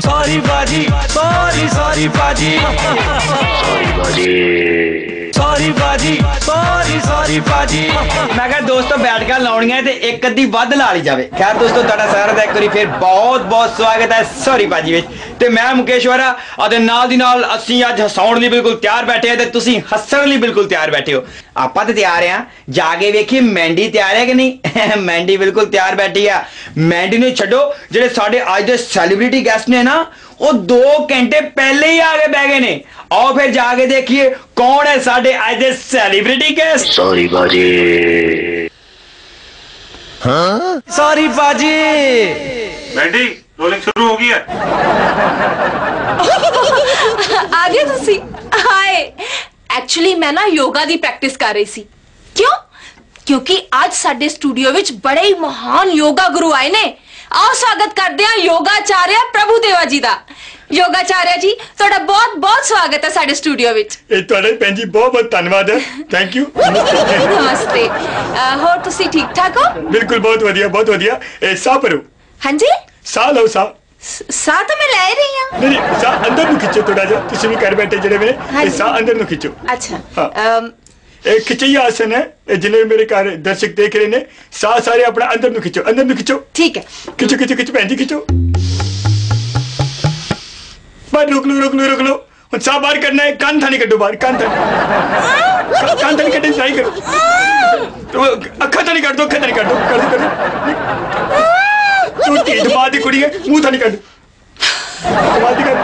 Sorry, buddy. Sorry, sorry, buddy. sorry, buddy. Sorry ਬਾਜੀ, sorry sorry ਬਾਜੀ। ਮੈਂ ਕਿਹਾ ਦੋਸਤੋ ਬੈਠ ਲਾਉਣੀਆਂ ਤੇ ਇੱਕ ਅੱਧੀ ਵੱਧ ਲਾ ਲਈ ਜਾਵੇ। ਖੈਰ ਦੋਸਤੋ ਤੁਹਾਡਾ ਸਾਰਿਆਂ ਦਾ ਇੱਕ ਵਾਰੀ ਫਿਰ ਬਹੁਤ ਬਹੁਤ ਸਵਾਗਤ ਹੈ ਸੌਰੀ ਬਾਜੀ ਵਿੱਚ। ਤੇ ਮੈਂ ਮੁਕੇਸ਼ ਅਤੇ ਨਾਲ ਦੀ ਨਾਲ ਅਸੀਂ ਅੱਜ ਹਸਾਉਣ ਲਈ ਬਿਲਕੁਲ ਤਿਆਰ ਬੈਠੇ ਹਾਂ ਤੇ ਤੁਸੀਂ ਹੱਸਣ ਲਈ ਬਿਲਕੁਲ ਤਿਆਰ ਬੈਠੇ ਹੋ। ਆਪਾਂ ਤੇ ਤਿਆਰ ਆ ਜਾ ਕੇ ਵੇਖੀ ਮੈਂਡੀ ਤਿਆਰ ਹੈ ਕਿ ਨਹੀਂ? ਮੈਂਡੀ ਬਿਲਕੁਲ ਤਿਆਰ ਬੈਠੀ ਆ। ਮੈਂਡੀ ਨੂੰ ਛੱਡੋ। ਜਿਹੜੇ ਸਾਡੇ ਅੱਜ ਦੇ ਸੈਲੀਬ੍ਰਿਟੀ ਗੈਸਟ ਨੇ ਨਾ ਉਹ 2 ਘੰਟੇ ਪਹਿਲੇ ਹੀ ਆ ਕੇ ਬਹਿ ਗਏ ਨੇ ਆਓ ਫਿਰ ਜਾ ਕੇ ਦੇਖੀਏ ਕੌਣ ਹੈ ਸਾਡੇ ਅੱਜ ਦੇ ਸੈਲੀਬ੍ਰਿਟੀ ਗੈਸਟ ਸੌਰੀ ਬਾਜੀ ਸੌਰੀ ਬਾਜੀ ਮੈਂਡੀ ਰੋਲਿੰਗ ਸ਼ੁਰੂ ਹੋ ਗਈ ਹੈ ਆ ਗਏ ਤੁਸੀਂ ਹਾਏ ਐਕਚੁਅਲੀ ਮੈਂ ਨਾ ਯੋਗਾ ਦੀ ਪ੍ਰੈਕਟਿਸ ਕਰ ਰਹੀ ਸੀ ਕਿਉਂ ਕਿਉਂਕਿ ਅੱਜ ਸਾਡੇ ਸਟੂਡੀਓ ਵਿੱਚ ਬੜੇ ਹੀ ਮਹਾਨ ਯੋਗਾ ਗੁਰੂ ਆਏ ਨੇ ਆਓ ਸਵਾਗਤ ਕਰਦੇ ਹਾਂ ਯੋਗਾਚਾਰਿਆ ਪ੍ਰਭੂ ਦੇਵਾ ਜੀ ਦਾ ਯੋਗਾਚਾਰਿਆ ਜੀ ਤੁਹਾਡਾ ਬਹੁਤ ਬਹੁਤ ਸਵਾਗਤ ਹੈ ਸਾਡੇ ਸਟੂਡੀਓ ਵਿੱਚ ਇਹ ਤੁਹਾਡਾ ਭੈਣ ਜੀ ਬਹੁਤ ਬਹੁਤ ਧੰਨਵਾਦ ਹੈ ਥੈਂਕ ਯੂ ਨਮਸਤੇ ਅਹ, ਹੋਰ ਤੁਸੀਂ ਠੀਕ ਠਾਕ ਹੋ ਬਿਲਕੁਲ ਬਹੁਤ ਵਧੀਆ ਬਹੁਤ ਵਧੀਆ ਇਹ ਸਾਹ ਭਰੋ ਹਾਂਜੀ ਸਾਹ ਲਓ ਸਾਹ ਸ- ਸਾਹ ਤਾਂ ਮੈਂ ਲੈ ਹੀ ਰਹੀ ਹਾਂ ਨਹੀਂ ਨਹੀਂ, ਸਾਹ ਅੰਦਰ ਨੂੰ ਖਿੱਚੋ ਥੋੜਾ ਜਿਹਾ ਤੁਸੀਂ ਵੀ ਘਰ ਬੈਠੇ ਜਿਹੜੇ ਮੇਰੇ ਇਹ ਹਾਂਜੀ। ਸਾਹ ਅੰਦਰ ਨੂੰ ਖਿੱਚੋ ਅੱਛਾ ਹਾਂ। ਅਮ, ਇਹ ਖਿਚਈ ਆਸਨ ਹੈ ਇਹ ਜਿੰਨੇ ਮੇਰੇ ਘਰ ਦਰਸ਼ਕ ਦੇਖ ਰਹੇ ਨੇ ਸਾਹ ਸਾਰੇ ਆਪਣਾ ਅੰਦਰ ਨੂੰ ਖਿੱਚੋ ਅੰਦਰ ਨੂੰ ਖਿੱਚੋ ਠੀਕ ਹੈ ਖਿੱਚੋ ਖਿੱਚੋ ਖਿੱਚੋ ਭੈਣ ਜੀ ਖਿੱਚੋ ਬਾਹਰ ਰੁਕ ਲਓ ਰੁਕ ਲਓ ਰੁਕ ਲਓ ਹੁਣ ਸਾਹ ਬਾਹਰ ਕਰਨਾ ਹੈ ਕੰਨ ਥਾਣੀ ਕੱਢੋ ਬਾਹਰ ਕੰਨ ਥਾਣੀ ਕੰਨ ਥਾਣੀ ਕੱਢੀ ਟਰਾਈ ਕਰੋ ਤੋ ਅੱਖਾਂ ਥਾਣੀ ਕੱਢ ਦੋ ਅੱਖਾਂ ਥਾਣੀ ਕੱਢ ਦੋ ਕਰ ਦੋ ਕਰ ਦੋ ਤੂੰ ਢੀਡ ਬਾਦ ਦੀ ਕੁੜੀ ਹੈ ਮੂੰਹ ਥਾਣੀ ਕੱਢ ਬਾਦ ਦੀ ਕੱਢ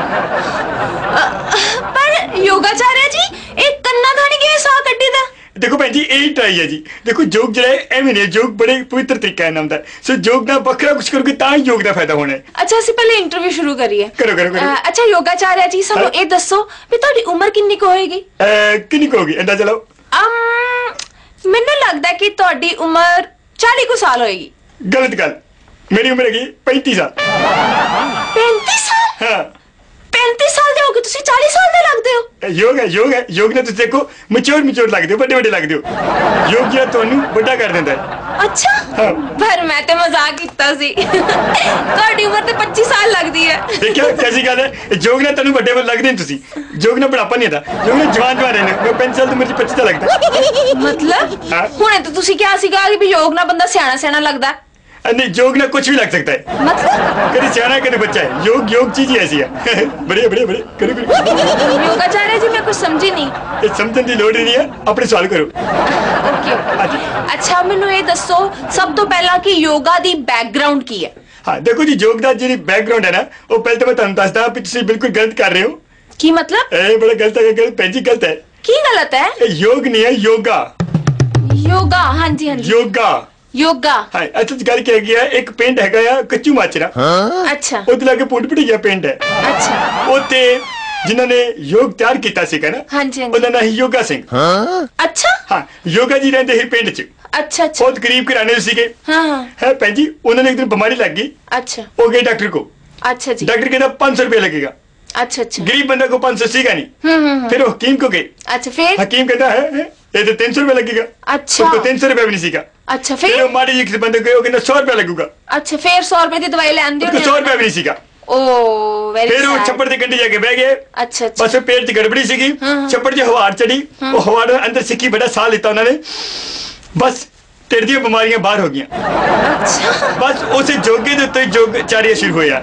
ਪਰ ਯੋਗਾਚਾਰਿਆ ਦੇਖੋ ਭੈਣ ਜੀ ਇਹ ਟਰਾਈ ਹੈ ਜੀ। ਦੇਖੋ ਯੋਗ ਜਿਹੜਾ ਹੈ ਐਵੇਂ ਨਹੀਂ ਯੋਗ ਬੜੇ ਪਵਿੱਤਰ ਤਰੀਕਾ ਨਾਲ ਹੁੰਦਾ। ਸੋ ਯੋਗ ਨਾਲ ਵੱਖਰਾ ਕੁਝ ਕਰੋਗੇ ਤਾਂ ਹੀ ਯੋਗ ਦਾ ਫਾਇਦਾ ਹੋਣਾ ਹੈ। ਅੱਛਾ ਅਸੀਂ ਪਹਿਲੇ ਇੰਟਰਵਿਊ ਸ਼ੁਰੂ ਕਰੀਏ। ਕਰੋ, ਕਰੋ, ਕਰੋ। ਅੱਛਾ ਯੋਗਾਚਾਰਿਆ ਜੀ ਸਾਨੂੰ। ਇਹ ਦੱਸੋ ਵੀ ਤੁਹਾਡੀ ਉਮਰ ਕਿੰਨੀ ਕੁ ਹੋਏਗੀ? ਕਿੰਨੀ ਕੁ ਹੋਗੀ ਅੰਦਾਜ਼ਾ ਲਾਓ। ਅਮ ਮੈਨੂੰ ਲੱਗਦਾ ਕਿ ਤੁਹਾਡੀ ਉਮਰ 40 ਕੁ ਸਾਲ ਹੋਏਗੀ। ਗਲਤ ਗੱਲ। ਮੇਰੀ ਉਮਰ ਹੈਗੀ 35 ਸਾਲ। 35 ਸਾਲ? ਹਾਂ। 35 ਸਾਲ ਦੇ ਹੋਗੇ ਤੁਸੀਂ 40 ਸਾਲ ਦੇ ਲੱਗਦੇ ਹੋ। ਯੋਗ ਹੈ ਯੋਗ ਹੈ ਯੋਗ ਨਾਲ ਤੁਸੀਂ ਦੇਖੋ ਮੈਚੁਰ ਮੈਚੁਰ ਲੱਗਦੇ ਹੋ ਵੱਡੇ ਵੱਡੇ ਲੱਗਦੇ ਹੋ। ਯੋਗ ਜਿਹੜਾ ਤੁਹਾਨੂੰ ਵੱਡਾ ਕਰ ਦਿੰਦਾ ਹੈ। ਅੱਛਾ। ਹਾਂ। ਪਰ ਮੈਂ ਤੇ ਮਜ਼ਾਕ ਕੀਤਾ ਸੀ। ਤੁਹਾਡੀ ਉਮਰ ਤੇ 25 ਸਾਲ ਲੱਗਦੀ ਹੈ। ਦੇਖਿਆ ਕੈਸੀ ਗੱਲ ਹੈ? ਯੋਗ ਨਾਲ ਤੁਹਾਨੂੰ ਵੱਡੇ ਵੱਡੇ ਲੱਗਦੇ ਨੇ ਤੁਸੀਂ। ਯੋਗ ਨਾਲ ਬੜਾਪਾ ਨਹੀਂ ਯੋਗ ਨਾਲ ਜਵਾਨ ਜਵਾਨ ਰਹਿੰਦੇ ਹੋ। ਮੈਂ 5 ਸਾਲ ਦੀ ਉਮਰ 'ਚ 25 ਦਾ ਲੱਗਦਾ। ਮਤਲਬ? ਹਾਂ। ਹੁਣੇ ਤਾਂ ਤੁਸੀਂ ਕਿਹਾ ਸੀਗਾ ਕਿ ਵੀ ਯੋਗ ਨਾਲ ਬੰਦਾ ਸਿਆਣਾ ਸਿਆਣਾ ਲੱਗਦਾ। ਹੈ। जोग ना कुछ भी लग सकता है। मतलब? कभी सियाना कभी बच्चा है। योग योग चीज़ ही ऐसी है। बढ़िया बढ़िया बढ़िया। करी योगाचार्य जी मैं कुछ समझी नहीं। समझने की लोड़ ही नहीं है। अपने सवाल करो। हाँ अच्छा मैं ये दसो सब तो पहला की योगा की बैकग्राउंड की है। हाँ देखो जी योगदास जी बैकग्राउंड है ना वो पहले तो मैं तुम दसदा बिल्कुल गलत कर रहे हो। की मतलब? ए, बड़े गलत है गलत है गलत है। की गलत है? योग नहीं है योगा। योगा हाँ जी हाँ जी। योगा। ਯੋਗਾ ਹਾਂ ਅੱਛਾ ਜੀ ਗੱਲ ਕੀ ਹੈਗੀ ਹੈ ਇੱਕ ਪਿੰਡ ਹੈਗਾ ਆ ਕੱਚੂ ਮਾਚਰਾ ਅੱਛਾ ਉਹਦੇ ਲਾਗੇ ਪੁੰਡ ਪਟਿਆ ਪਿੰਡ ਹੈ ਅੱਛਾ ਉੱਥੇ ਜਿਨ੍ਹਾਂ ਨੇ ਯੋਗ ਤਿਆਰ ਕੀਤਾ ਸੀਗਾ ਨਾ ਹਾਂਜੀ ਹਾਂਜੀ ਉਹਦਾ ਨਾਂ ਸੀ ਯੋਗਾ ਸਿੰਘ ਅੱਛਾ ਹਾਂ ਯੋਗਾ ਜੀ ਰਹਿੰਦੇ ਸੀ ਪਿੰਡ 'ਚ ਅੱਛਾ ਅੱਛਾ ਬਹੁਤ ਗਰੀਬ ਘਰਾਣੇ ਦੇ ਸੀਗੇ ਹਾਂ ਹਾਂ ਹੈ ਭੈਣ ਜੀ ਉਹਨਾਂ ਨੂੰ ਇੱਕ ਦਿਨ ਬਿਮਾਰੀ ਲੱਗ ਗਈ ਅੱਛਾ ਉਹ ਗਏ ਡਾਕਟਰ ਕੋ ਅੱਛਾ ਜੀ डॉक्टर कहता पाँच सौ रुपया लगेगा ਅੱਛਾ ਅੱਛਾ गरीब बंदा को पाँच सौ सीखा नहीं हम्म हम्म फिर वो हकीम को गए ਅੱਛਾ ਫਿਰ हकीम कहता है है, ये तो तीन सौ रुपया लगेगा अच्छा। उसको तीन सौ रुपया भी नहीं सीखा अच्छा फिर? माड़ी जी किसी बंदे गए ना सौ रुपया लगेगा। अच्छा फिर सौ रुपए की दवाई लेंदे सौ रुपया भी सीगा। ओ फिर वो छप्पड़ की गड्डी जाके बह अच्छा अच्छा। बस पेट की गड़बड़ी सीगी। हाँ, हाँ। छप्पड़ जी हवार चढ़ी। हाँ। वो हवार अंदर सिक्की बड़ा साह लेता उन्होंने। बस तेरे दी बीमारियाँ बाहर हो गई अच्छा। बस उस योगे के उत्ते योग चारिया शुरू होया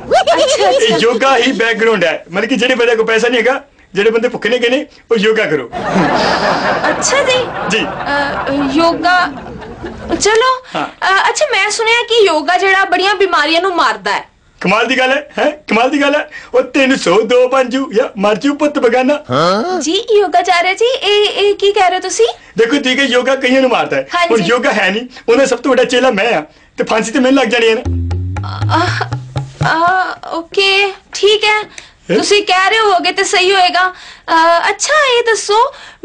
योगा ही बैकग्राउंड है। मतलब कि जेडे बंदे को पैसा नहीं है जेडे बंदे भुखे नहीं गए वो योगा करो। अच्छा जी। जी। योगा ਚਲੋ ਹਾਂ। ਅ, ਅੱਛਾ ਮੈਂ ਸੁਣਿਆ ਕਿ ਯੋਗਾ ਜਿਹੜਾ ਬੜੀਆਂ ਬਿਮਾਰੀਆਂ ਨੂੰ ਮਾਰਦਾ ਹੈ। ਕਮਾਲ ਦੀ ਗੱਲ ਹੈ ਹੈ? ਕਮਾਲ ਦੀ ਗੱਲ ਹੈ। ਉਹ 302 ਪੰਜੂ ਜਾਂ ਮਰਜੂ ਪੁੱਤ ਬਗਾਨਾ। ਜੀ ਯੋਗਾਚਾਰਿਆ ਜੀ ਇਹ ਇਹ ਕੀ ਕਹਿ ਰਹੇ ਹੋ ਤੁਸੀਂ? ਦੇਖੋ ਠੀਕ ਹੈ ਯੋਗਾ ਕਈਆਂ ਨੂੰ ਮਾਰਦਾ ਹੈ। ਹਾਂਜੀ। ਹੁਣ ਯੋਗਾ ਹੈ ਨਹੀਂ ਉਹਨਾਂ ਸਭ ਤੋਂ ਵੱਡਾ ਚੇਲਾ ਮੈਂ ਆ ਤੇ ਫਾਂਸੀ ਤੇ ਮੈਨੂੰ ਲੱਗ ਜਾਣੀ ਹੈ ਨਾ। ਆ ਓਕੇ ਠੀਕ ਹੈ। ਤੁਸੀਂ ਕਹਿ ਰਹੇ ਹੋਗੇ ਤੇ ਸਹੀ ਹੋਏਗਾ। ਅੱਛਾ ਇਹ ਦੱਸੋ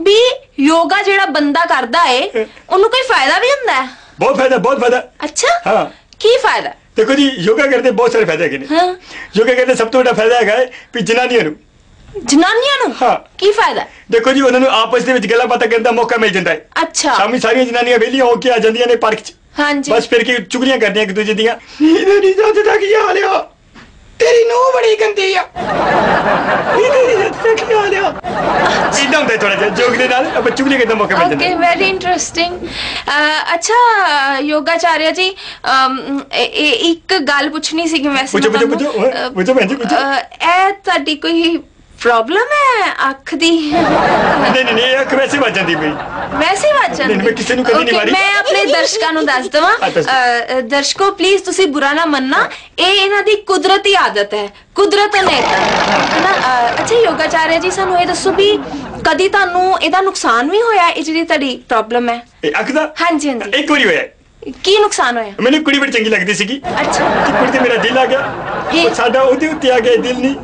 ਵੀ ਯੋਗਾ ਜਿਹੜਾ ਬੰਦਾ ਕਰਦਾ ਏ ਉਹਨੂੰ ਕੋਈ ਫਾਇਦਾ ਵੀ ਹੁੰਦਾ ਹੈ? ਬਹੁਤ ਫਾਇਦਾ ਬਹੁਤ ਫਾਇਦਾ। ਅੱਛਾ ਹਾਂ। ਕੀ ਫਾਇਦਾ? ਦੇਖੋ ਜੀ ਯੋਗਾ ਕਰਦੇ ਬਹੁਤ ਸਾਰੇ ਫਾਇਦੇ ਹੈਗੇ ਨੇ। ਹਾਂ। ਯੋਗਾ ਕਰਦੇ ਸਭ ਤੋਂ ਵੱਡਾ ਫਾਇਦਾ ਹੈਗਾ ਹੈ ਵੀ ਜਨਾਨੀਆਂ ਨੂੰ। ਜਨਾਨੀਆਂ ਨੂੰ? ਹਾਂ। ਕੀ ਫਾਇਦਾ? ਦੇਖੋ ਜੀ ਉਹਨਾਂ ਨੂੰ ਆਪਸ ਦੇ ਵਿੱਚ ਗੱਲਾਂ ਬਾਤਾਂ ਕਰਨ ਦਾ ਮੌਕਾ ਮਿਲ ਜਾਂਦਾ ਹੈ ਅੱਛਾ। ਸ਼ਾਮੀ ਸਾਰੀਆਂ ਜਨਾਨੀਆਂ ਵਿਹਲੀਆਂ ਹੋ ਕੇ ਆ ਜਾਂਦੀਆਂ ਨੇ ਪਾਰਕ 'ਚ। ਹਾਂਜੀ। ਬਸ ਫਿਰ ਕੇ ਚੁਗਲੀਆਂ ਕਰਦੀਆਂ ਇੱਕ ਦੂਜੇ ਦੀਆਂ। ਇਹਨੇ ਨਹੀਂ ਜਾਂਦੇ ਤਾਂ ਕੀ ਹਾਲ ਆ? ਤੇਰੀ ਨੂੰਹ ਬੜੀ ਗੰਦੀ ਆ ਇਹ ਤੇਰੀ ਜੱਤ ਕੀ ਹਾਲ ਆ ਇਦਾਂ ਹੁੰਦਾ ਥੋੜਾ ਜਿਹਾ ਜੋਕ ਦੇ ਨਾਲ ਆਪਾਂ ਚੁਗਲੀ ਕਰਨ ਦਾ ਮੌਕਾ ਮਿਲ ਓਕੇ ਜਾਂਦਾ ਵੈਰੀ ਇੰਟਰਸਟਿੰਗ ਅੱਛਾ ਯੋਗਾਚਾਰਿਆ ਜੀ ਅਮ, ਇਹ- ਇਹ ਇੱਕ ਗੱਲ ਪੁੱਛਣੀ ਸੀ ਕਿ ਵੈਸੇ ਪੁੱਛੋ, ਮੈਂ ਪੁੱਛੋ, ਤੁਹਾਨੂੰ, ਪੁੱਛੋ, ਓਏ, ਅ, ਪੁੱਛੋ ਭੈਣ ਜੀ, ਪੁੱਛੋ। ਅ, ਇਹ ਤੁਹਾਡੀ ਕੋਈ ਪ੍ਰੋਬਲਮ ਹੈ ਅੱਖ ਦੀ? ਨਹੀਂ ਨਹੀਂ ਨਹੀਂ ਅੱਖ ਵੈਸੇ ਵੱਜ ਜਾਂਦੀ ਪਈ ਵੈਸੇ ਵੱਜ ਜਾਂਦੀ ਨਹੀਂ, ਮੈਂ ਕਿਸੇ ਨੂੰ ਕਦੀ ਨਹੀਂ Okay, ਮਾਰੀ। ਮੈਂ ਆਪਣੇ ਦਰਸ਼ਕਾਂ ਨੂੰ ਦੱਸ ਦਵਾਂ। ਦਰਸ਼ਕੋ ਪਲੀਜ਼ ਤੁਸੀਂ ਬੁਰਾ ਨਾ ਮੰਨਣਾ। ਇਹ ਇਹਨਾਂ ਦੀ ਕੁਦਰਤੀ ਆਦਤ ਹੈ। ਕੁਦਰਤ ਨੇ ਨਾ ਅੱਛਾ ਯੋਗਾਚਾਰਿਆ ਜੀ ਸਾਨੂੰ ਇਹ ਦੱਸੋ ਵੀ ਕਦੀ ਤੁਹਾਨੂੰ ਇਹਦਾ ਨੁਕਸਾਨ ਵੀ ਹੋਇਆ ਇਹ ਜਿਹੜੀ ਤੁਹਾਡੀ ਪ੍ਰੋਬਲਮ ਹੈ? ਇਹ ਅੱਖ ਦਾ? ਹਾਂਜੀ ਹਾਂਜੀ। ਇੱਕ ਵਾਰੀ ਹੋਇਆ। ਕੀ ਨੁਕਸਾਨ ਹੋਇਆ? ਮੈਨੂੰ ਕੁੜੀ ਬੜੀ ਚੰਗੀ ਲੱਗਦੀ ਸੀਗੀ। ਅੱਛਾ। ਕੁੜੀ ਤੇ ਮੇਰਾ ਦਿਲ ਆ ਗਿਆ। ਇਹ- ਉਹ ਸਾਡਾ ਉਹਦੇ ਉੱਤੇ ਆ ਗਿਆ ਦਿਲ ਨਹੀਂ।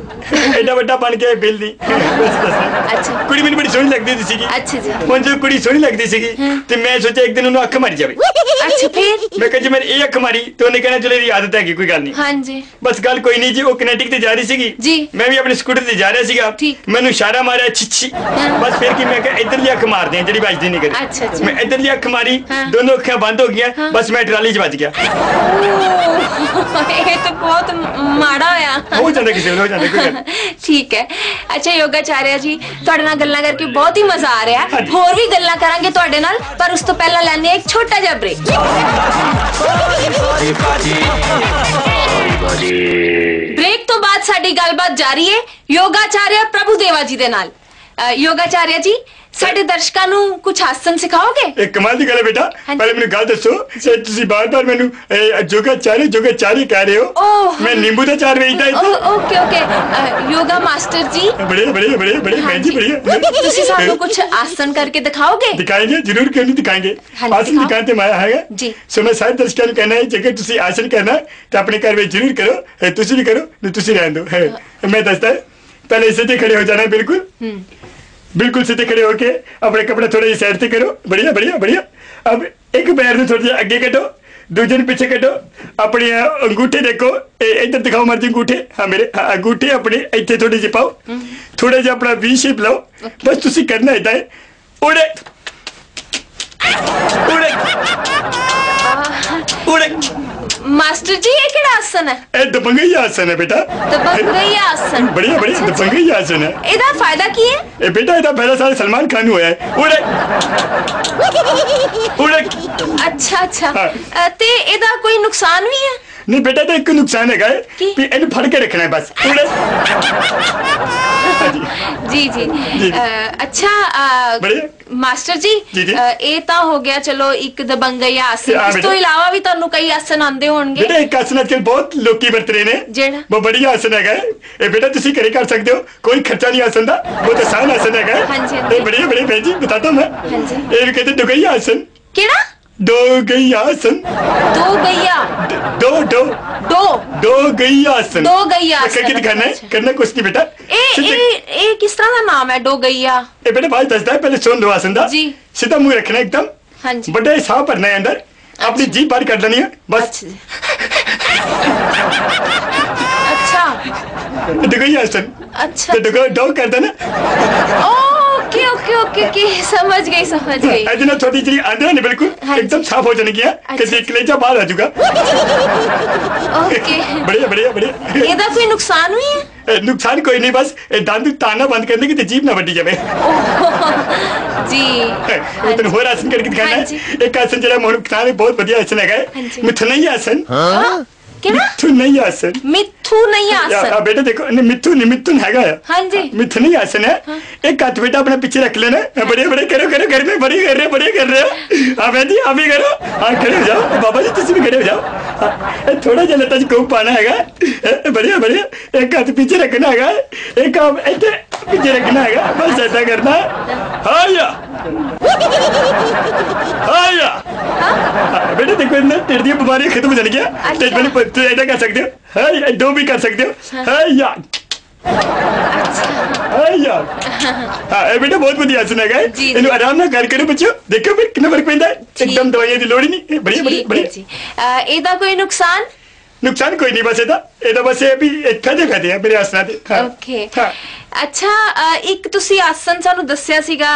ਐਡਾ ਵੱਡਾ ਬਣ ਗਿਆ ਇਹ ਬਿੱਲ ਨਹੀਂ ਬਸ ਦੱਸ ਅੱਛਾ ਕੁੜੀ ਮੈਨੂੰ ਬੜੀ ਸੋਹਣੀ ਲੱਗਦੀ ਸੀਗੀ ਅੱਛਾ ਜੀ ਹੁਣ ਜਦੋਂ ਕੁੜੀ ਸੋਹਣੀ ਲੱਗਦੀ ਸੀਗੀ ਤੇ ਮੈਂ ਸੋਚਿਆ ਇੱਕ ਦਿਨ ਉਹਨੂੰ ਅੱਖ ਮਾਰੀ ਜਾਵੇ ਅੱਛਾ ਫਿਰ ਮੈਂ ਕਿਹਾ ਜੇ ਮੈਂ ਇਹ ਅੱਖ ਮਾਰੀ ਤੇ ਉਹਨੇ ਕਹਿਣਾ ਚਲੋ ਇਹਦੀ ਆਦਤ ਹੈਗੀ ਕੋਈ ਗੱਲ ਨਹੀਂ ਹਾਂਜੀ ਬਸ ਗੱਲ ਕੋਈ ਨਹੀਂ ਜੀ ਉਹ ਕਨੈਟਿਕ ਤੇ ਜਾ ਰਹੀ ਸੀਗੀ ਜੀ। ਮੈਂ ਵੀ ਆਪਣੇ ਸਕੂਟਰ ਤੇ ਜਾ ਰਿਹਾ ਸੀਗਾ ਠੀਕ। ਮੈਨੂੰ ਇਸ਼ਾਰਾ ਮਾਰਿਆ ਛਿੱਛੀ ਬਸ ਫਿਰ ਕੀ ਮੈਂ ਕਿਹਾ ਇੱਧਰਲੀ ਅੱਖ ਮਾਰਦੇ ਆ ਜਿਹੜੀ ਵੱਜਦੀ ਨਹੀਂ ਕਦੇ ਅੱਛਾ, ਅੱਛਾ। ਮੈਂ ਇੱਧਰਲੀ ਅੱਖ ਮਾਰੀ ਹਾਂ। ਦੋਨੋਂ ਅੱਖਾਂ ਬੰਦ ਹੋ ਗਈਆਂ ਬਸ ਮੈਂ ਟਰਾਲੀ 'ਚ ਵੱਜ ਗਿਆ ਓਹ, ਇਹ ਤਾਂ ਬਹੁਤ ਮ- ਮਾੜਾ ਹੋਇਆ ਹੋ ਜਾਂਦਾ ਕਿਸੇ ਵੇਲੇ ਹੋ ਜਾਂਦਾ ਕੋਈ ਗੱਲ ਨਹੀਂ। ਠੀਕ ਹੈ ਅੱਛਾ ਯੋਗਾਚਾਰਿਆ ਜੀ ਤੁਹਾਡੇ ਨਾਲ ਗੱਲਾਂ ਕਰਕੇ ਬਹੁਤ ਹੀ ਮਜ਼ਾ ਆ ਰਿਹਾ ਹੈ। ਹਾਂਜੀ। ਹੋਰ ਵੀ ਗੱਲਾਂ ਕਰਾਂਗੇ ਤੁਹਾਡੇ ਨਾਲ ਪਰ ਉਸ ਤੋਂ ਪਹਿਲਾਂ ਲੈਣੇ ਇੱਕ ਛੋਟਾ ਜਿਹਾ ਬ੍ਰੇਕ ਸੌਰੀ ਬਾਜੀ ਬ੍ਰੇਕ ਤੋਂ ਬਾਅਦ ਸਾਡੀ ਗੱਲਬਾਤ ਜਾਰੀ ਹੈ ਯੋਗਾਚਾਰਿਆ ਪ੍ਰਭੂ ਦੇਵਾ ਜੀ ਦੇ ਨਾਲ ਅ, ਯੋਗਾਚਾਰਿਆ ਜੀ ਸਾਡੇ ਦਰਸ਼ਕਾਂ ਨੂੰ ਕੁਝ ਆਸਨ ਸਿਖਾਓਗੇ ਇਹ ਕਮਾਲ ਦੀ ਗੱਲ ਹੈ ਬੇਟਾ ਹਾਂਜੀ। ਪਹਿਲੇ ਮੈਨੂੰ ਗੱਲ ਦੱਸੋ ਇਹ ਤੁਸੀਂ ਬਾਰ-ਬਾਰ ਮੈਨੂੰ ਇਹ ਜੋਗਾ ਚਾਰੇ ਜੋਗਾ ਚਾਰੇ ਕਹਿ ਰਹੇ ਹੋ ਓਹ। ਮੈਂ ਨਿੰਬੂ ਦਾ ਚਾਰ ਵੇਚਦਾ ਓ- ਇੱਥੇ okay okay uh, yoga master ji ਬੜੇ ਬੜੇ ਬੜੇ ਬੜੇ ਭੈਣ ਜੀ ਹਾਂਜੀ। ਬੜੇ ਤੁਸੀਂ ਸਾਨੂੰ ਕੁਝ ਆਸਨ ਕਰਕੇ ਦਿਖਾਓਗੇ दिखाएंगे जरूर क्यों नहीं दिखाएंगे ਹਾਂਜੀ, आसन दिखाओ। दिखाते मैं आएगा जी। सो मैं सारे दर्शकों ਨੂੰ ਕਹਿਣਾ ਹੈ ਜੇਕਰ ਤੁਸੀਂ ਆਸਨ ਕਰਨਾ ਹੈ ਤਾਂ ਆਪਣੇ ਘਰ ਵਿੱਚ ਜ਼ਰੂਰ ਕਰੋ ਹੈ ਤੁਸੀਂ ਵੀ ਕਰੋ ਨਹੀਂ ਤੁਸੀਂ ਰਹਿਣ ਦਿਓ ਹੈ ਮੈਂ ਦੱਸਦਾ ਪਹਿਲੇ ਸਿੱਧੇ ਖੜੇ ਹੋ ਜਾਣਾ ਹੈ बिल्कुल सीधे खड़े होके अपने कपड़े थोड़े साइड से करो। बढ़िया बढ़िया बढ़िया। अब एक पैर से थोड़ी आगे कटो दूजे ने कटो। अपने अंगूठे देखो। इधर दिखाओ मर्ज़ी अंगूठे। हाँ मेरे हाँ अंगूठे अपने इतने थोड़े जे पाओ। थोड़े जे अपना वी शेप लाओ। बस तुसी करना है ताए उड़े। उड़े। उड़े। मास्टर जी ये केड़ा आसन है? दबंगई आसन है बेटा। दबंगई आसन? बढ़िया बढ़िया अच्छा, अच्छा। दबंगई आसन है। एदा फ़ायदा की है? ए बेटा एदा फ़ायदा सारे सलमान खान होया है। उड़े। उड़े। अच्छा अच्छा। हाँ। ते एदा कोई नुकसान भी है? ਹਾਂ। ਅ, ਤੇ ਇਹਦਾ ਕੋਈ ਨੁਕਸਾਨ ਵੀ ਹੈ ਨਹੀਂ ਬੇਟਾ ਤਾਂ ਇੱਕ ਨੁਕਸਾਨ ਹੈਗਾ ਹੈ ਕੀ? ਵੀ ਇਹਨੂੰ ਫੜ ਕੇ ਰੱਖਣਾ ਹੈ ਬਸ ਉੜੇ ਹਾਂਜੀ ਜੀ ਜੀ ਜੀ। ਅ, ਅੱਛਾ ਅ, ਬੜੀਆ। ਮਾਸਟਰ ਜੀ ਜੀ, ਜੀ। ਅ, ਇਹ ਤਾਂ ਹੋ ਗਿਆ ਚਲੋ ਇੱਕ ਦਬੰਗਈ ਆਸਨ ਹਾਂ, ਇਸ ਤੋਂ ਬੇਟਾ। ਇਲਾਵਾ ਵੀ ਤੁਹਾਨੂੰ ਕਈ ਆਸਨ ਆਉਂਦੇ ਹੋਣਗੇ ਬੇਟਾ ਇੱਕ ਆਸਨ ਅੱਜ ਕੱਲ੍ਹ ਬਹੁਤ ਲੋਕੀ ਵਰਤ ਰਹੇ ਨੇ ਜਿਹੜਾ? ਬਹੁਤ ਬੜੀਆ ਆਸਨ ਹੈਗਾ ਹੈ। ਇਹ ਬੇਟਾ ਤੁਸੀਂ ਘਰੇ ਕਰ ਸਕਦੇ ਹੋ ਕੋਈ ਖਰਚਾ ਨਹੀਂ ਆਸਨ ਦਾ ਬਹੁਤ ਆਸਾਨ ਆਸਨ ਹੈਗਾ ਹੈ। ਹਾਂਜੀ, ਹਾਂਜੀ। ਇਹ ਬੜੀਆ ਬੜੀਆ ਭੈਣ ਜੀ ਬਤਾਤਾ ਮੈਂ ਹਾਂਜੀ। ਇਹ ਵੀ ਕਹਿੰਦੇ ਦੁਗਈ ਆਸਨ ਕਿਹੜਾ दो गैयासन दो गैया। दो दो दो। दो। गैयासन दो गैया अच्छा, करके दिखाना है? अच्छा। करना कुछ नहीं बेटा। ए ए ए किस तरह का नाम है दो गैया? ए बेटा भाई दसदा है पहले सुन लो आसन दा। जी। सीधा मुँह रखना एकदम। हाँ जी। बड़ा सा भरना है अंदर। अच्छा। अपनी जीभ बाहर कर लेनी है बस। अच्छा। दो गैयासन अच्छा। दो दो कर देना। ओ ओके ओके ओके ओके समझ गई समझ गई। इतना छोटी चली आंदे ने बिल्कुल हाँ एकदम साफ़ हो जाने किया। अच्छा। किसी कलेजा बाहर आ जाऊँगा। ओके बढ़िया बढ़िया बढ़िया। ये तो दफे नुकसान हुई है? नुकसान कोई नहीं बस दादू ताना बंद करने की तो जीप ना बटी जावे। जी। उतन हाँ हो आसन करके दिखाना हाँ है एक आसन जरा मोहन खान बहुत बढ़िया आसन लगा है मिथुन मिथुनई आसन। हाँ? ਕਿਹੜਾ ਮਿੱਥੂ ਨਹੀਂ ਆਸਨ ਮਿੱਥੂ ਨਹੀਂ ਆਸਨ ਆ ਬੇਟਾ ਦੇਖੋ ਨਹੀਂ ਮਿੱਥੂ ਨਹੀਂ ਮਿੱਥੂ ਹੈਗਾ ਆ ਹਾਂਜੀ ਮਿੱਥੂ ਨਹੀਂ ਆਸਨ ਹੈ ਇਹ ਕੱਤ ਬੇਟਾ ਆਪਣੇ ਪਿੱਛੇ ਰੱਖ ਲੈਣਾ ਬੜੇ ਬੜੇ ਕਰੋ ਕਰੋ ਘਰ ਮੇ ਬੜੇ ਕਰ ਰਹੇ ਬੜੇ ਕਰ ਰਹੇ ਆ ਬੇਟੀ ਆ ਵੀ ਕਰੋ ਆ ਖੜੇ ਹੋ ਜਾਓ ਬਾਬਾ ਜੀ ਤੁਸੀਂ ਵੀ ਖੜੇ ਹੋ ਜਾਓ ਇਹ ਥੋੜਾ ਜਿਹਾ ਲੱਤਾਂ 'ਚ ਕੋਪ ਪਾਣਾ ਹੈਗਾ ਬੜੇ ਬੜੇ ਇੱਕ ਹੱਥ ਪਿੱਛੇ ਰੱਖਣਾ ਹੈਗਾ ਇੱਕ ਆਪ ਇੱਥੇ ਪਿੱਛੇ ਰੱਖਣਾ ਹੈਗਾ ਬਸ ਐਦਾਂ ਕਰਨਾ ਹਾਇਆ ਹਾਇਆ बेटा देखो इतना तेरे दी बीमारी खत्म हो जाएगी अच्छा। तेज वाली प- तो ऐसा कर सकते हो हाँ या, दो भी कर सकते हो हाँ या हाँ यार हाँ ਇਹ ਬੇਟਾ ਬਹੁਤ ਵਧੀਆ ਆਸਨ ਹੈਗਾ ਹੈ। ਜੀ, ਜੀ। ਇਹਨੂੰ ਆਰਾਮ ਨਾਲ ਕਰ ਕਰੋ ਬੱਚਿਓ ਦੇਖੋ ਫਿਰ ਕਿੰਨਾ ਫਰਕ ਪੈਂਦਾ ਹੈ ਜੀ। ਇੱਕਦਮ ਦਵਾਈਆਂ ਦੀ ਲੋੜ ਹੀ ਨਹੀਂ ਬੜੀਆ ਬੜੀਆ ਜੀ ਬੜੀਆ ਜੀ ਅ, ਇਹਦਾ ਕੋਈ ਨੁਕਸਾਨ ਨੁਕਸਾਨ ਕੋਈ ਨਹੀਂ ਬਸ ਇਹਦਾ ਇਹਦਾ ਬਸ ਇਹ ਵੀ ਇਹ ਫਾਇਦੇ ਫਾਇਦੇ ਆ ਮੇਰੇ ਆਸਨਾਂ ਦੇ ਹਾਂ। ਓਕੇ ਹਾਂ ਅੱਛਾ ਇੱਕ ਤੁਸੀਂ ਆਸਨ ਸਾਨੂੰ ਦੱਸਿਆ ਸੀਗਾ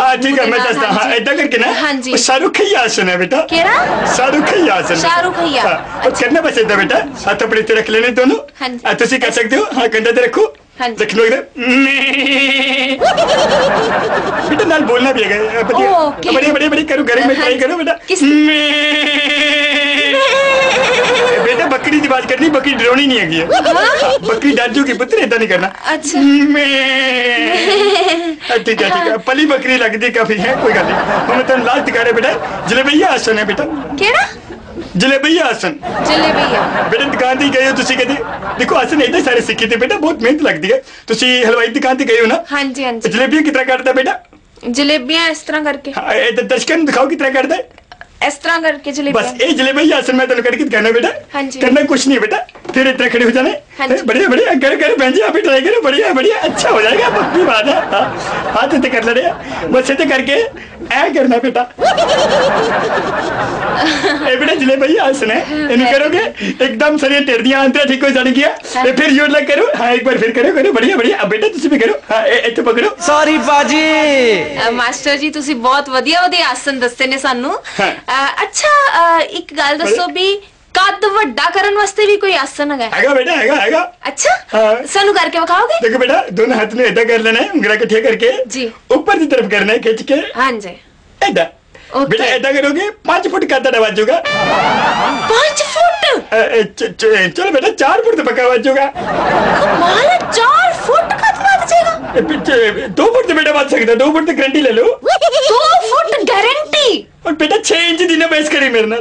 ਆ ਠੀਕ ਹੈ ਮੈਂ ਦੱਸਦਾ ਹਾਂ ਐਦਾਂ ਕਰਕੇ ਨਾ ਹਾਂਜੀ ਸ਼ਾਹਰੁਖ ਹੀ ਆਸਨ ਹੈ ਬੇਟਾ ਕਿਹੜਾ ਸ਼ਾਹਰੁਖ ਹੀ ਆਸਨ ਸ਼ਾਹਰੁਖ ਹੀ ਆ ਉਹ ਕਰਨਾ ਬਸ ਐਦਾਂ ਬੇਟਾ ਹੱਥ ਆਪਣੇ ਤੇ ਰੱਖ ਲੈਣੇ ਦੋਨੋਂ ਹਾਂਜੀ ਤੁਸੀਂ ਕਰ ਸਕਦੇ ਹੋ ਹਾਂ ਕੰਡੇ ਤੇ ਰੱਖੋ ਹਾਂਜੀ ਰੱਖ ਲਓ ਇਧਰ ਬੇਟਾ ਨਾਲ ਬੋਲਣਾ ਵੀ ਹੈਗਾ ਬੜੀ ਬੜੀ ਬੜੀ ਕਰੂ ਗਰੇ ਮੈਂ ਟਰਾਈ ਕਰੋ ਬੇਟਾ ਕਿਸ बेटा किस- बेटा बकरी की बात करनी बकरी डरोनी नहीं हैगी है बकरी डर जूगी पुत्र ਏਦਾਂ नहीं करना अच्छा हाँ, ठीक है ठीक है पली बकरी लगती काफी है कोई गल नहीं हम तेन लास्ट दिखा रहे बेटा जलेबैया आसन है बेटा ਕਿਹੜਾ ਜਲੇਬਈਆ ਆਸਨ ਜਲੇਬੀਆ ਬੇਟਾ ਦੁਕਾਨ ਤੇ ਗਏ ਹੋ ਤੁਸੀਂ ਕਦੇ ਦੇਖੋ ਆਸਨ ਇਹਦੇ ਸਾਰੇ ਸਿੱਖੇ ਤੇ ਬੇਟਾ ਬਹੁਤ ਮਿਹਨਤ ਲੱਗਦੀ ਹੈ ਤੁਸੀਂ ਹਲਵਾਈ ਦੀ ਦੁਕਾਨ ਤੇ ਗਏ ਹੋ ਨਾ ਹਾਂਜੀ ਹਾਂਜੀ ਜਲੇਬੀਆਂ ਕਿਤਨਾ ਕੱਟਦਾ ਬੇਟਾ ਜਲੇਬੀਆਂ ਇਸ ਤਰ੍ਹਾਂ ਕਰਕੇ ਹਾਂ, ਇਹ ਤਾਂ ਦਰਸ਼ਕਾਂ ਨੂੰ ਦਿਖਾਓ ਕਿਤਨਾ ਕੱਟਦਾ ਹੈ ਇਸ ਤਰ੍ਹਾਂ ਕਰਕੇ बस ਜਲੇਬੀਆਂ ये जलेबैया आसन मैं तेन करके दिखाना बेटा हाँ जी। करना कुछ नहीं बेटा फिर इतना खड़े हो जाने हाँ जी। बढ़िया बढ़िया कर कर बहन जी आप भी ट्राई करो बढ़िया बढ़िया अच्छा हो जाएगा पक्की बात है हाँ, हाथ इतने कर ले बस इतने करके ऐ करना बेटा ਇਹ ਬੇਟਾ ਜਲੇਬਈਆ ਆਸਨ है इन्हें करोगे एकदम सरिया टेढ़ियां आंतरा ठीक हो जाएगी ये फिर जोर लग करो हाँ एक बार फिर करो करो बढ़िया बढ़िया अब बेटा तुम भी करो हाँ इतने पकड़ो ਸੌਰੀ ਬਾਜੀ ਅ, ਮਾਸਟਰ ਜੀ ਤੁਸੀਂ ਬਹੁਤ ਵਧੀਆ ਵਧੀਆ ਆਸਨ ਦੱਸੇ ਨੇ ਸਾਨੂੰ ਹਾਂ। ਅ, ਅੱਛਾ ਅ, ਇੱਕ ਗੱਲ ਦੱਸੋ ਵੀ ਕੱਦ ਵੱਡਾ ਕਰਨ ਵਾਸਤੇ ਵੀ ਕੋਈ ਆਸਨ ਹੈਗਾ ਹੈਗਾ ਬੇਟਾ ਹੈਗਾ ਹੈਗਾ ਅੱਛਾ ਸਾਨੂੰ ਕਰਕੇ ਵਿਖਾਓਗੇ ਦੇਖੋ ਬੇਟਾ ਦੋਨੋਂ ਹੱਥ ਨੂੰ ਇਦਾਂ ਕਰ ਲੈਣਾ ਹੈ ਉਂਗਲਾਂ ਇਕੱਠੀਆਂ ਕਰਕੇ ਜੀ ਉੱਪਰ ਦੀ ਤਰਫ ਕਰਨਾ ਹੈ ਖਿੱਚ ਕੇ ਹਾਂਜੀ ਇਦਾਂ बेटा ऐसा करोगे पाँच फुट का तड़ा बाजूगा पाँच फुट चलो बेटा चार फुट तो पक्का बाजूगा चार फुट का दो फुट तो बेटा बाँध सकता दो फुट तो गारंटी ले लो दो फुट गारंटी और मास्टर जी ने बहस करी मेरे ना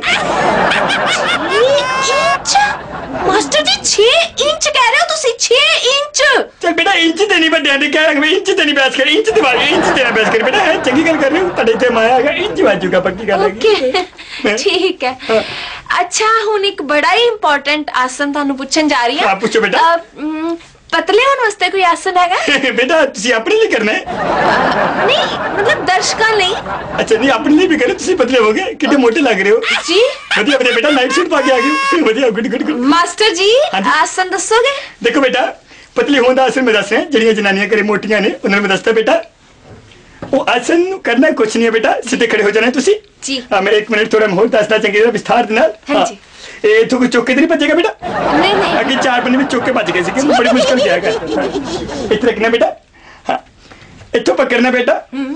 मास्टर जी छह इंच कह रहे हो तुसी छह इंच। चल बेटा इंच ते नहीं बड्डे ने कह रहे इंच ते नहीं बहस करी इंच ते वाली इंच ते बहस करी। बेटा है चंगी गल कर रहे हो तड़े ते माया आएगा इंच बाजूगा पक्की गल है। ठीक है। हाँ। अच्छा हुन एक बड़ा ही इंपॉर्टेंट आसन थानू पूछन जा रही है हाँ पूछो बेटा। ਪਤਲੇ ਹੋਣ ਵਾਸਤੇ ਕੋਈ ਆਸਨ ਹੈਗਾ बेटा तुसी अपने लिए करना है ਨਹੀਂ ਮਤਲਬ ਦਰਸ਼ਕਾਂ ਲਈ अच्छा नहीं अपने लिए भी करो तुसी पतले हो गए कितने मोटे लग रहे हो ਜੀ ਵਧੀਆ ਵਧੀਆ ਬੇਟਾ ਨਾਈਟ ਸੂਟ ਪਾ ਕੇ ਆ ਗਏ ਵਧੀਆ ਗੁੱਡ ਗੁੱਡ ਗੁੱਡ ਮਾਸਟਰ ਜੀ ਹਾਂਜੀ। ਆਸਨ ਦੱਸੋਗੇ ਦੇਖੋ ਬੇਟਾ ਪਤਲੀ ਹੋਣ ਦਾ ਆਸਨ ਮੈਂ ਦੱਸ ਰਿਹਾ ਜਿਹੜੀਆਂ ਜਨਾਨੀਆਂ ਕਰੇ ਮੋਟੀਆਂ ਨੇ ਉਹਨਾਂ ਨੂੰ ਮੈਂ ਦੱਸਦਾ ਬੇਟਾ ਉਹ ਆਸਨ ਨੂੰ ਕਰਨਾ ਕੁਛ ਨਹੀਂ ਹੈ ਬੇਟਾ ਸਿੱਧੇ ਖੜੇ ਹੋ ਜਾਣਾ ਹੈ ਤੁਸੀਂ ਜੀ। ਹਾਂ ਮੈਂ ਇੱਕ ਮਿੰਟ ਥੋੜਾ ਹੋਰ ਦੱਸਦਾ ਚੰਗੀ ਤਰ੍ਹਾਂ ए तू नहीं बचेगा बेटा? नहीं नहीं। आगे चार पन्ने में चौके भज गए बड़ी मुश्किल जाएगा इतना रखना बेटा। हाँ इतो पकड़ना बेटा। हम्म।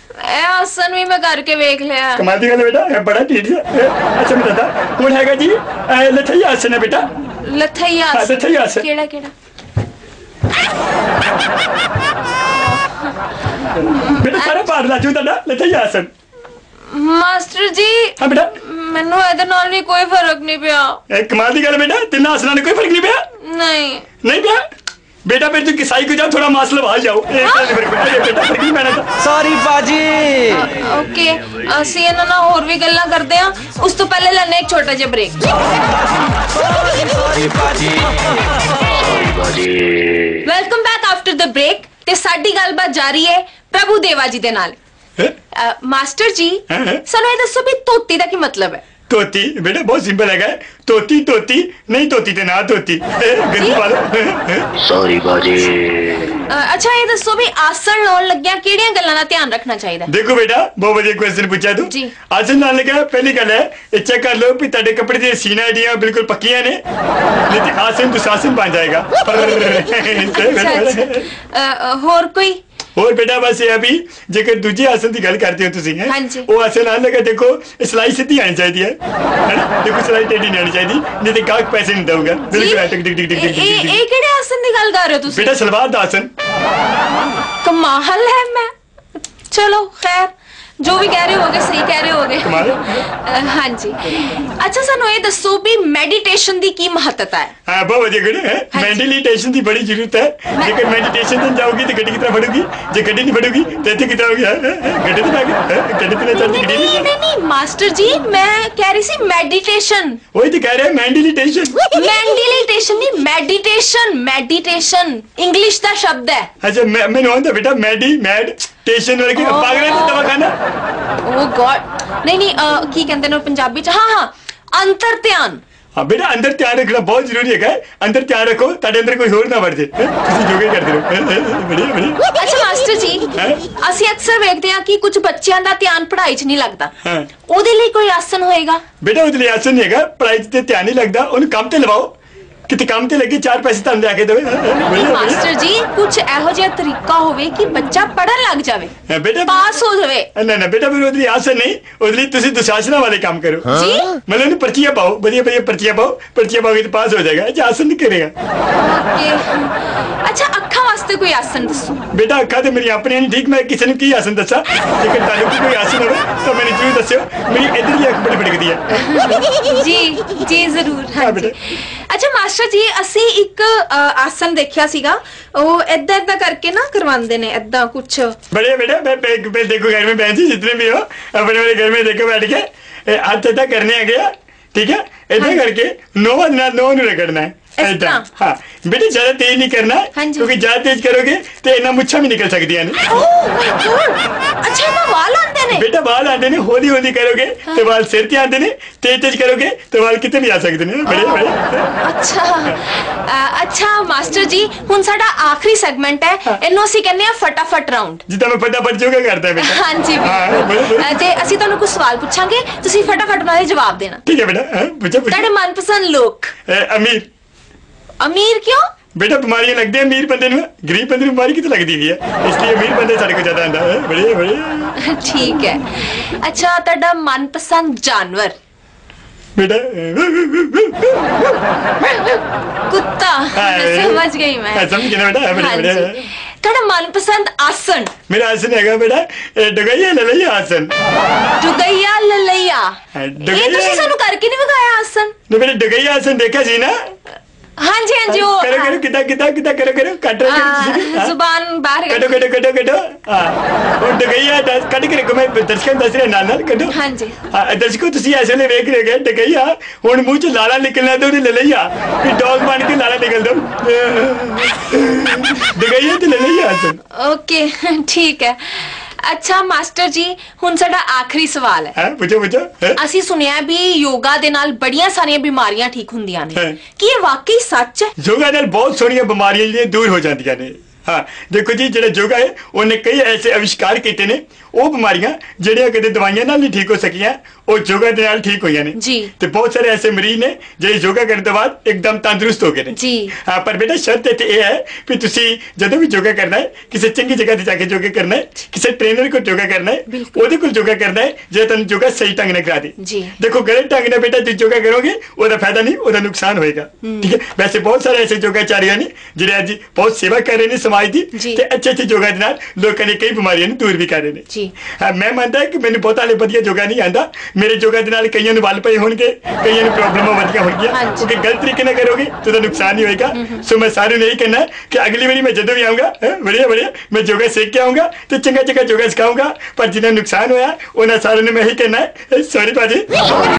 ਇਹ ਆਸਨ ਵੀ ਮੈਂ ਕਰਕੇ ਵੇਖ ਲਿਆ कमाल दी गल है बेटा है बड़ा ठीक है अच्छा मैं बता कौन हैगा जी ऐ लथई आसन है बेटा ਲਥਈ हाँ ਆਸਨ लथई आसन ਕਿਹੜਾ ਕਿਹੜਾ बेटा सारा पार ला जू ताड़ा लथई आसन ਮਾਸਟਰ ਜੀ हाँ बेटा ਮੈਨੂੰ ਇਹਦੇ ਨਾਲ ਵੀ ਕੋਈ ਫਰਕ ਨਹੀਂ ਪਿਆ ए, कमाल दी गल है बेटा तीन आसना ने कोई फर्क नहीं पिया ਨਹੀਂ नहीं पिया बेटा फिर तू किसाई को जाओ थोड़ा मास लगा जाओ एक हाँ? फर्क बेटा ये बेटा फर्क नहीं मैंने तो ਸੌਰੀ ਬਾਜੀ ਓਕੇ ਅਸੀਂ ਇਹਨਾਂ ਨਾਲ ਹੋਰ ਵੀ ਗੱਲਾਂ ਕਰਦੇ ਆ ਉਸ ਤੋਂ ਪਹਿਲੇ ਲੈਣੇ ਇੱਕ ਛੋਟਾ ਜਿਹਾ ਬ੍ਰੇਕ ਸੌਰੀ ਬਾਜੀ welcome back after the break ਤੇ ਸਾਡੀ ਗੱਲਬਾਤ ਜਾਰੀ ਹੈ ਪ੍ਰਭੂ ਦੇਵਾ ਜੀ ਦੇ ਨਾਲ हैं? ਅ, ਮਾਸਟਰ ਜੀ ਹਾਂ, ਹਾਂ। ਸਾਨੂੰ ਇਹ ਦੱਸੋ ਵੀ ਤੋਤੀ ਦਾ ਕੀ ਮਤਲਬ ਹੈ तोती बेटा बहुत सिंपल है तोती तोती नहीं तोती थे ना तोती। गंदी बात। सॉरी बाजी। अच्छा ये दसो भी आसन लाने लग्या केड़ियाँ गल्लां ना ध्यान रखना चाहिदा? देखो बेटा बहुत बढ़िया क्वेश्चन पूछा तू। जी। आसन लाने गया पहली गल है ये चेक कर लो कि तेरे कपड़े दी सीना एडियाँ बिल्कुल पक्कियाँ ने लेकिन आसन तो शासन बन जाएगा। अच्छा, अच्छा। और कोई? ਹੋਰ ਬੇਟਾ ਬਸ ਇਹ ਆ ਵੀ ਜੇਕਰ ਦੂਜੇ ਆਸਨ ਦੀ ਗੱਲ ਕਰਦੇ ਹੋ ਤੁਸੀਂ ਹੈਂ, ਹਾਂਜੀ। ਉਹ ਆਸਨ ਆਣ ਲੱਗਾ ਦੇਖੋ ਸਲਾਈ ਸਿੱਧੀ ਆਣੀ ਚਾਹੀਦੀ ਹੈ। ਹੈਨਾ ਦੇਖੋ ਸਲਾਈ ਟੇਢੀ ਨਹੀਂ ਆਣੀ ਚਾਹੀਦੀ ਨਹੀਂ ਤੇ ਗਾਹਕ ਪੈਸੇ ਨਹੀਂ ਦਊਗਾ। ਜੀ? ਬਿਲਕੁਲ ਐ ਟਿਕ ਟਿਕ ਟਿਕ ਟਿਕ ਇਹ ਟਿਕ ਇਹ- ਟਿਕ। ਇਹ ਕਿਹੜੇ ਆਸਨ ਦੀ ਗੱਲ ਕਰ ਰਹੇ ਹੋ ਤੁਸੀਂ? ਬੇਟਾ ਸਲਵਾਰ ਦਾ ਆਸਨ ਕਮਾਲ ਹੈ ਮੈਂ। जो भी कह रहे हो सही कह रहे हो हाँ जी। अच्छा सन दसो भी मेडिटेशन दी की महत्ता है? हाँ, मेडिटेशन हाँ दी बड़ी ज़रूरत है। लेकिन मेडिटेशन दिन जाओगी तो गड्डी कितना बढ़ेगी। जो गड्डी नहीं बढ़ेगी तो इतनी कितना होगी। हाँ, गड्डी तो लागे। गड्डी तो लागे नहीं नहीं नहीं। मास्टर जी मैं कह रही सी मेडिटेशन वही तो कह रहे हैं मेडिटेशन मेडिटेशन नहीं मेडिटेशन मेडिटेशन इंग्लिश का शब्द है। अच्छा मैं मैंने बेटा मेडी मेड ਸਟੇਸ਼ਨ ਵਰਗੀ ਤਾਂ ਪਾਗਲ ਨਹੀਂ ਦਵਾਖਾਨਾ ਓ oh ਗॉड ਨਹੀਂ ਨਹੀਂ ਕੀ ਕਹਿੰਦੇ ਨੇ ਪੰਜਾਬੀ ਚ? ਹਾਂ ਹਾਂ ਅੰਤਰ ਧਿਆਨ। ਹਾਂ ਬੇਟਾ ਅੰਦਰ ਧਿਆਨ ਰੱਖਣਾ ਬਹੁਤ ਜ਼ਰੂਰੀ ਹੈਗਾ। ਅੰਦਰ ਧਿਆਨ ਰੱਖੋ ਤੁਹਾਡੇ ਅੰਦਰ ਕੋਈ ਹੋਰ ਨਾ ਵੜ ਜੇ। ਤੁਸੀਂ ਜੋਗੇ ਕਰਦੇ ਰਹੋ। ਬੜੀ ਬੜੀ ਅੱਛਾ ਮਾਸਟਰ ਜੀ ਅਸੀਂ ਅਕਸਰ ਵੇਖਦੇ ਹਾਂ ਕਿ ਕੁਝ ਬੱਚਿਆਂ ਦਾ ਧਿਆਨ ਪੜ੍ਹਾਈ 'ਚ ਨਹੀਂ ਲੱਗਦਾ। ਹਾਂ। ਉਹਦੇ ਲਈ ਕੋਈ ਆਸਨ ਹੋਏਗਾ? ਬੇਟਾ ਉਹਦੇ ਲਈ ਆਸਨ ਨਹੀਂ ਹੈਗਾ। ਪੜ੍ਹਾਈ 'ਚ ਤੇ ਧਿਆਨ ਨਹੀਂ ਲੱਗਦਾ। ਉਹਨੂੰ ਕੰਮ ਤੇ ਲਵਾਓ। ਕਿਤੇ ਕੰਮ ਤੇ ਲੱਗੇ ਚਾਰ ਪੈਸੇ ਤੁਹਾਨੂੰ ਲਿਆ ਕੇ ਦੇਵੇ ਮਾਸਟਰ ਜੀ ਕੁਝ ਇਹੋ ਜਿਹਾ ਤਰੀਕਾ ਹੋਵੇ ਕਿ ਬੱਚਾ ਪੜਨ ਲੱਗ ਜਾਵੇ ਬੇਟਾ ਪਾਸ ਹੋ ਜਾਵੇ ਨਾ ਨਾ ਬੇਟਾ ਮੇਰੇ ਉਹਦੀ ਆਸ ਨਹੀਂ ਉਹਦੇ ਲਈ ਤੁਸੀਂ ਦੁਸ਼ਾਸਨਾ ਵਾਲੇ ਕੰਮ ਕਰੋ ਜੀ ਮਤਲਬ ਉਹਨੂੰ ਪਰਚੀਆਂ ਪਾਓ ਵਧੀਆ ਵਧੀਆ ਪਰਚੀਆਂ ਪਾਓ ਪਰਚੀਆਂ ਪਾਓਗੇ ਤਾਂ ਪਾਸ ਹੋ ਜਾਏਗਾ ਜਾਂ ਆਸਨ ਨਹੀਂ ਕਰੇਗਾ ਅੱਛਾ ਅੱਖਾਂ ਵਾਸਤੇ ਕੋਈ ਆਸਨ ਦੱਸੋ ਬੇਟਾ ਅੱਖਾਂ ਤੇ ਮੇਰੀ ਆਪਣੀ ਨਹੀਂ ਠੀਕ ਮੈਂ ਕਿਸੇ ਨੂੰ ਕੀ ਆਸਨ ਦੱਸਾਂ ਲੇਕਿਨ ਤੁਹਾਨੂੰ ਕੋਈ ਆਸਨ ਹੋਵੇ ਤਾਂ ਮੈਨੂੰ ਜ਼ਰੂਰ ਦੱਸਿਓ ਮੇਰੀ ਇਧਰ ਹੀ ਅੱਖ ਬੜੀ ਬੜੀ ਗਈ ਹੈ ਜੀ ਜੀ ਜ਼ਰੂਰ ਹਾਂ ਅੱਛਾ ਮਾਸਟਰ ਜੀ ਅਸੀਂ ਇੱਕ ਅ, ਆਸਨ ਦੇਖਿਆ ਸੀਗਾ ਉਹ ਏਦਾਂ ਏਦਾਂ ਕਰਕੇ ਨਾ ਕਰਵਾਉਂਦੇ ਨੇ ਏਦਾਂ ਕੁਝ बढ़िया बेटा मैं पे, पे देखो घर में बहन जी जितने भी हो अपने अपने घर में देखो बैठ के ए, हाथ तथा करने आ गया ठीक है इतना हाँ। करके नो ना नो नु रगड़ना है इस ਏਦਾਂ। तरह? हाँ बेटे ज्यादा तेज नहीं करना है, हाँ जी। क्योंकि ज्यादा तेज करोगे तो इतना मुच्छा भी निकल सकती है ਓ ਤਾਂ ਵਾਲ ਆਉਂਦੇ ਨੇ ਹੌਲੀ ਹੌਲੀ ਕਰੋਗੇ ਤੇ ਵਾਲ ਸਿਰ ਤੇ ਆਉਂਦੇ ਨੇ ਤੇਜ਼ ਤੇਜ਼ ਕਰੋਗੇ ਤੇ ਵਾਲ ਕਿਤੇ ਵੀ ਆ ਸਕਦੇ ਨੇ। ਬੜੇ ਬੜੇ। ਅੱਛਾ। ਅੱਛਾ ਮਾਸਟਰ ਜੀ ਹੁਣ ਸਾਡਾ ਆਖਰੀ ਸੈਗਮੈਂਟ ਹੈ। ਇਹਨੂੰ ਅਸੀਂ ਕਹਿੰਦੇ ਆ ਫਟਾਫਟ ਰਾਉਂਡ। ਜਿੱਦਾਂ ਮੈਂ ਫਟਾਫਟ ਯੋਗਾ ਕਰਦਾ ਬੇਟਾ। ਹਾਂਜੀ ਹਾਂ, ਤੇ ਅਸੀਂ ਤੁਹਾਨੂੰ ਕੁਝ ਸਵਾਲ ਪੁੱਛਾਂਗੇ ਤੁਸੀਂ ਫਟਾਫਟ ਉਹਨਾਂ ਜਵਾਬ ਦੇਣਾ। ਠੀਕ ਹੈ ਬੇਟਾ ਪੁੱਛੋ ਤੁਹਾਡੇ ਮਨਪਸੰਦ ਲੋਕ? ਅਮੀਰ। ਅਮੀਰ ਕਿਉਂ? बेटा बीमारियां लगती है अमीर बंदे नु गरीब बंदे नु बीमारी कितनी लगती है इसलिए अमीर बंदे सारे को ज्यादा आंदा है बढ़िया बढ़िया ਠੀਕ ਹੈ ਅੱਛਾ ਤੁਹਾਡਾ ਮਨਪਸੰਦ ਜਾਨਵਰ बेटा ਕੁੱਤਾ हाय। ਸਮਝ गई मैं हाँ, समझ गया ना बेटा हाँ, बढ़िया ਹਾਂਜੀ बढ़िया ਤੁਹਾਡਾ ਮਨਪਸੰਦ ਆਸਨ मेरा आसन हैगा बेटा ए, डगैया ललैया आसन ਡੁਗਈਆ ਲਲਈਆ हाँ, ਇਹ ਤੁਸੀਂ डगैया ਸਾਨੂੰ ਕਰਕੇ ਨਹੀਂ ਵਿਖਾਇਆ ਆਸਨ ने बेटा डगैया आसन देखा जी ना ਹਾਂਜੀ ਹਾਂਜੀ ਉਹ करो करो कितना कितना कितना करो करो कट रहे ਆ, ਜ਼ੁਬਾਨ ਬਾਹਰ कटो कटो कटो कटो हाँ और डगैया दस कट के रखो मैं दर्शकों ਨੂੰ ਦੱਸ ਰਿਹਾ ਨਾਲ ਨਾਲ ਕਟੋ ਹਾਂਜੀ ਹਾਂ ਦਰਸ਼ਕੋ ਤੁਸੀਂ ਐਸੇ ਨੇ ਵੇਖ ਰਹੇ ਗਏ ਡਗਈਆ ਹੁਣ ਮੂੰਹ ਚ ਲਾਲਾ ਨਿਕਲਣਾ ਤੇ ਉਹਦੀ ਲਲਈਆ ਵੀ ਡੌਗ ਬਣ ਕੇ ਲਾਲਾ ਨਿਕਲ ਦੋ ਡਗਈਆ ਤੇ ਲਲਈਆ ਆਸਨ ਓਕੇ ਠੀਕ ਹੈ ਅੱਛਾ ਮਾਸਟਰ ਜੀ ਹੁਣ ਸਾਡਾ ਆਖਰੀ ਸਵਾਲ ਹੈ ਹੈ ਪੁੱਛੋ ਪੁੱਛੋ ਹੈਂ? ਅਸੀਂ ਸੁਣਿਆ ਵੀ ਯੋਗਾ ਦੇ ਨਾਲ ਬੜੀਆਂ ਸਾਰੀਆਂ ਬਿਮਾਰੀਆਂ ਠੀਕ ਹੁੰਦੀਆਂ ਨੇ ਹੈ। ਕੀ ਇਹ ਵਾਕਈ ਸੱਚ ਹੈ ਯੋਗਾ ਨਾਲ ਬਹੁਤ ਸਾਰੀਆਂ ਬਿਮਾਰੀਆਂ ਜਿਹੜੀਆਂ ਦੂਰ ਹੋ ਜਾਂਦੀਆਂ ਨੇ ਹਾਂ ਦੇਖੋ ਜੀ ਜਿਹੜਾ ਯੋਗਾ ਹੈ ਉਹਨੇ ਕਈ ਐਸੇ ਅਵਿਸ਼ਕਾਰ ਕੀਤੇ ਨੇ ਉਹ ਬਿਮਾਰੀਆਂ ਜਿਹੜੀਆਂ ਕਦੇ ਦਵਾਈਆਂ ਨਾਲ ਨਹੀਂ ਠੀਕ ਹੋ ਸਕੀਆਂ ਉਹ ਯੋਗਾ ਦੇ ਨਾਲ ਠੀਕ ਹੋਈਆਂ ਨੇ ਜੀ। ਤੇ ਬਹੁਤ ਸਾਰੇ ਐਸੇ ਮਰੀਜ਼ ਨੇ ਜਿਹੜੇ ਯੋਗਾ ਕਰਨ ਤੋਂ ਬਾਅਦ ਇੱਕਦਮ ਤੰਦਰੁਸਤ ਹੋ ਗਏ ਨੇ ਜੀ। ਹਾਂ ਪਰ ਬੇਟਾ ਸ਼ਰਤ ਇੱਥੇ ਇਹ ਹੈ ਕਿ ਤੁਸੀਂ ਜਦੋਂ ਵੀ ਯੋਗਾ ਕਰਨਾ ਹੈ ਕਿਸੇ ਚੰਗੀ ਜਗ੍ਹਾ ਤੇ ਜਾ ਕੇ ਯੋਗਾ ਕਰਨਾ ਹੈ ਕਿਸੇ ਟ੍ਰੇਨਰ ਕੋਲ ਯੋਗਾ ਕਰਨਾ ਹੈ ਬਿਲਕੁਲ। ਉਹਦੇ ਕੋਲ ਯੋਗਾ ਕਰਨਾ ਹੈ ਜੇ ਤੁਹਾਨੂੰ ਯੋਗਾ ਸਹੀ ਢੰਗ ਨਾਲ ਕਰਾ ਦੇ ਜੀ। ਦੇਖੋ ਗਲਤ ਢੰਗ ਨਾਲ ਬੇਟਾ ਤੁਸੀਂ ਯੋਗਾ ਕਰੋਗੇ ਉਹਦਾ ਫਾਇਦਾ ਨਹੀਂ ਉਹਦਾ ਨੁਕਸਾਨ ਹੋਏਗਾ ਠੀਕ ਹੈ ਵੈਸੇ ਬਹੁਤ ਸਾਰੇ ਐਸੇ ਯੋਗਾਚਾਰੀਆਂ ਨੇ ਜਿਹੜੇ ਅੱਜ ਬਹੁਤ ਸੇਵਾ ਕਰ ਰਹੇ ਨੇ ਸਮਾਜ ਦੀ ਜੀ। ਤੇ ਅੱਛੇ ਅੱਛੇ ਯੋਗਾ ਦੇ ਨਾਲ ਲੋਕਾਂ ਦੀ ਕਈ ਬਿਮਾਰੀਆਂ ਨੂੰ ਦੂਰ ਵੀ ਕਰ ਰਹੇ ਨੇ ਜੀ। ਹਾਂ ਮੈਂ ਮੰਨਦਾ ਕਿ ਮੈਨੂੰ ਬਹੁਤਾ ਹਲੇ ਵਧੀਆ ਯੋਗਾ ਨਹੀਂ ਆਂਦਾ ਮੇਰੇ ਯੋਗਾ ਦੇ ਨਾਲ ਕਈਆਂ ਨੂੰ ਵੱਲ ਪਏ ਹੋਣਗੇ ਕਈਆਂ ਨੂੰ ਪ੍ਰੋਬਲਮਾਂ ਵਧੀਆਂ ਹੋਣਗੀਆਂ ਹਾਂਜੀ। ਕਿਉਂਕਿ ਗਲਤ ਤਰੀਕੇ ਨਾਲ ਕਰੋਗੇ ਤਾਂ ਉਹਦਾ ਨੁਕਸਾਨ ਹੀ ਹੋਏਗਾ ਸੋ ਮੈਂ ਸਾਰਿਆਂ ਨੂੰ ਇਹੀ ਕਹਿਣਾ ਕਿ ਅਗਲੀ ਵਾਰੀ ਮੈਂ ਜਦੋਂ ਵੀ ਆਉਂਗਾ ਬੜੀਆ ਬੜੀਆ ਮੈਂ ਯੋਗਾ ਸਿੱਖ ਕੇ ਆਉਂਗਾ ਤੇ ਚੰਗਾ ਚੰਗਾ ਯੋਗਾ ਸਿਖਾਉਂਗਾ ਪਰ ਜਿਹਨਾਂ ਨੂੰ ਨੁਕਸਾਨ ਹੋਇਆ ਉਹਨਾਂ ਸਾਰਿਆਂ ਨੂੰ ਮੈਂ ਇਹੀ ਕਹਿਣਾ ਸੌਰੀ ਭਾਜੀ